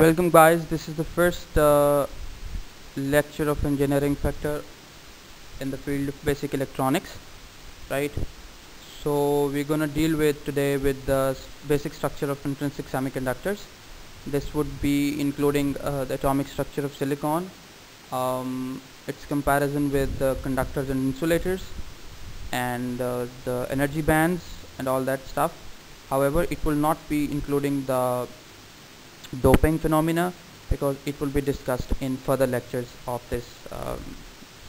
welcome guys. This is the first uh, lecture of engineering factor in the field of basic electronics right? So we're gonna deal with today with the basic structure of intrinsic semiconductors. This would be including uh, the atomic structure of silicon. Um, its comparison with the conductors and insulators and uh, the energy bands and all that stuff. However it will not be including the doping phenomena because it will be discussed in further lectures of this um,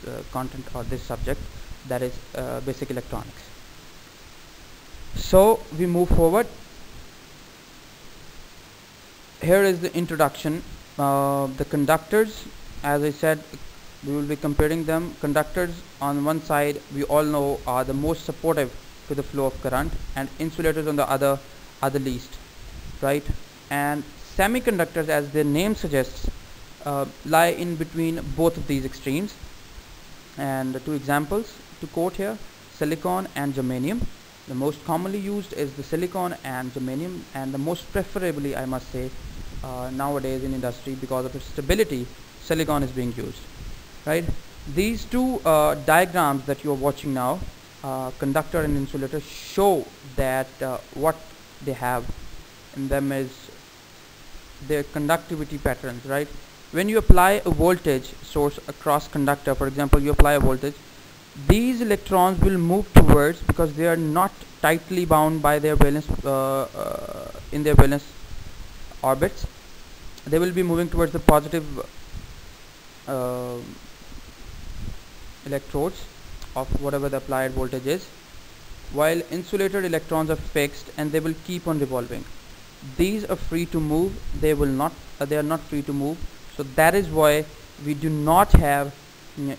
uh, content or this subject that is uh, basic electronics. So we move forward. Here is the introduction uh, the conductors. As I said we will be comparing them. Conductors on one side we all know are the most supportive to the flow of current and insulators on the other are the least right? And semiconductors as their name suggests uh, lie in between both of these extremes. And two examples to quote here silicon and germanium. The most commonly used is the silicon and germanium and the most preferably I must say uh, nowadays in industry because of its stability silicon is being used right? These two uh, diagrams that you are watching now uh, conductor and insulator show that uh, what they have in them is their conductivity patterns right? When you apply a voltage source across conductor for example you apply a voltage these electrons will move towards because they are not tightly bound by their valence uh, uh, in their valence orbits they will be moving towards the positive uh, electrodes of whatever the applied voltage is while insulated electrons are fixed and they will keep on revolving these are free to move they will not uh, they are not free to move. So that is why we do not have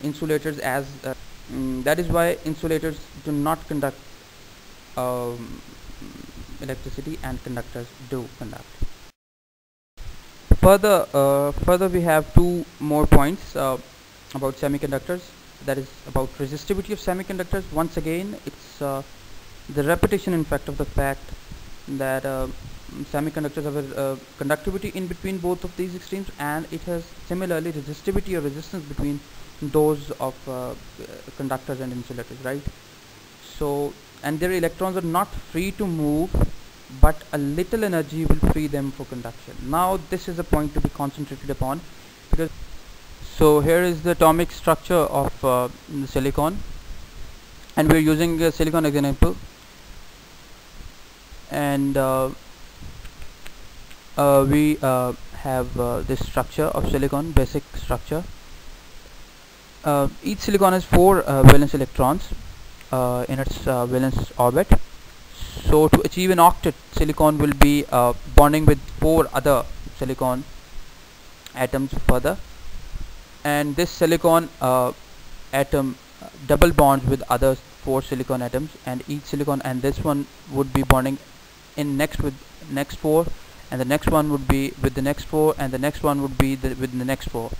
insulators as uh, mm, that is why insulators do not conduct um, electricity and conductors do conduct. Further uh, further we have two more points uh, about semiconductors. That is about resistivity of semiconductors. Once again it's uh, the repetition in fact of the fact that uh, semiconductors have a uh, conductivity in between both of these extremes and it has similarly resistivity or resistance between those of uh, conductors and insulators right? So and their electrons are not free to move but a little energy will free them for conduction. Now this is a point to be concentrated upon because so here is the atomic structure of uh, silicon and we're using a silicon example. And uh, uh, we uh, have uh, this structure of silicon basic structure. Uh, each silicon has four uh, valence electrons uh, in its valence orbit. So to achieve an octet silicon will be bonding with four other silicon atoms further. And this silicon atom double bonds with other four silicon atoms. And each silicon and this one would be bonding in next with next four and the next one would be with the next four and the next one would be the, with the next four.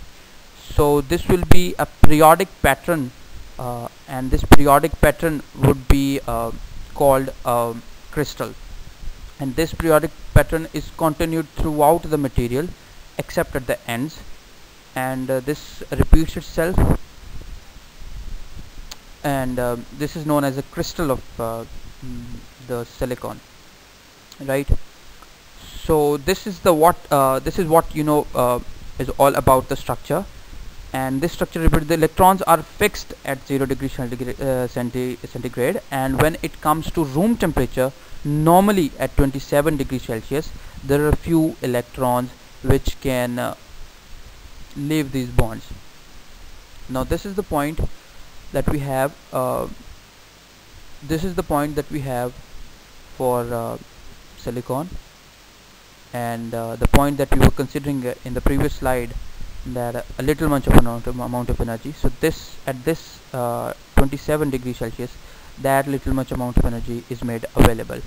So this will be a periodic pattern uh, and this periodic pattern would be uh, called um, crystal. And this periodic pattern is continued throughout the material except at the ends. And uh, this repeats itself. And uh, this is known as a crystal of uh, mm, the silicon right so this is the what uh, this is what you know uh, is all about the structure. And this structure the electrons are fixed at 0 degree centigrade, uh, centi centigrade. And when it comes to room temperature normally at 27 degrees celsius there are a few electrons which can uh, leave these bonds. Now this is the point that we have uh, this is the point that we have for uh, silicon and uh, the point that we were considering uh, in the previous slide that uh, a little much of amount of, amount of energy. So this at this uh, 27 degrees celsius that little much amount of energy is made available